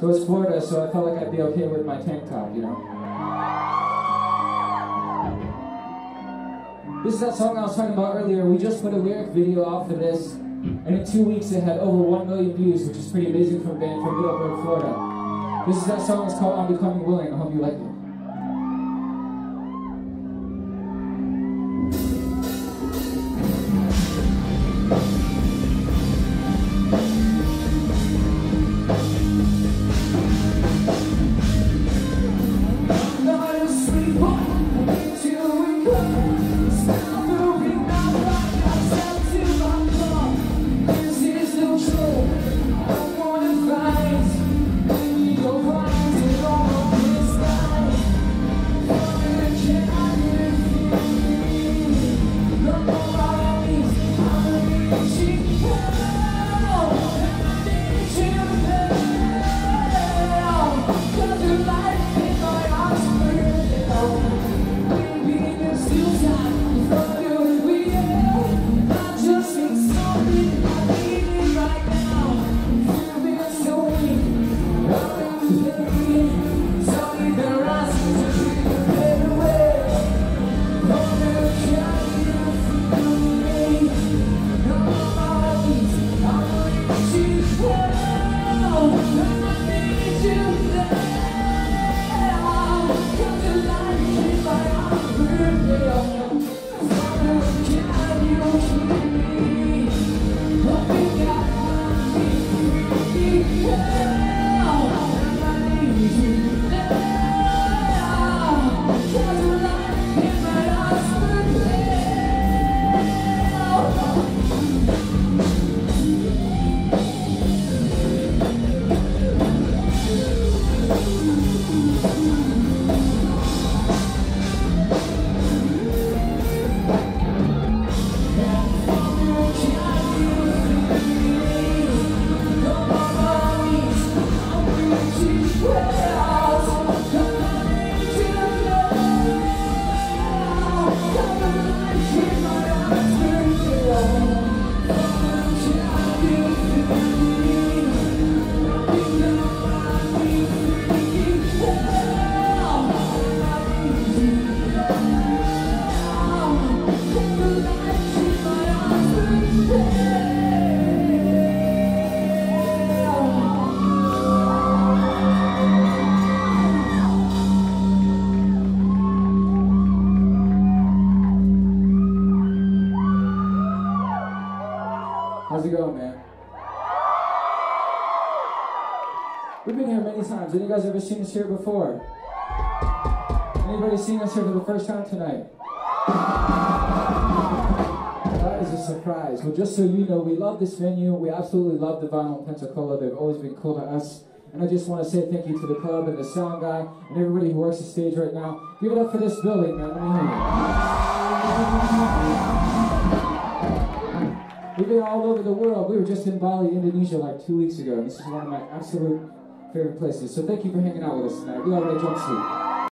So it's Florida, so I felt like I'd be okay with my tank top, you know? This is that song I was talking about earlier. We just put a lyric video out for this, and in two weeks it had over 1 million views, which is pretty amazing for a band from Middleburg, Florida. This is that song, it's called On Becoming Willing. I hope you like it. Burning out. How's it going, man? We've been here many times. Have you guys ever seen us here before? Anybody seen us here for the first time tonight? That is a surprise. Well, just so you know, we love this venue. We absolutely love the Vinyl in Pensacola. They've always been cool to us. And I just want to say thank you to the club and the sound guy and everybody who works the stage right now. Give it up for this building, man. Let me hear you. We've been all over the world. We were just in Bali, Indonesia, like two weeks ago. And this is one of my absolute favorite places. So thank you for hanging out with us tonight. We are Red Jumpsuit.